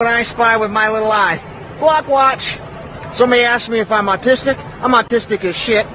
When I spy with my little eye. Block watch. Somebody asked me if I'm autistic. I'm autistic as shit.